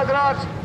quadrados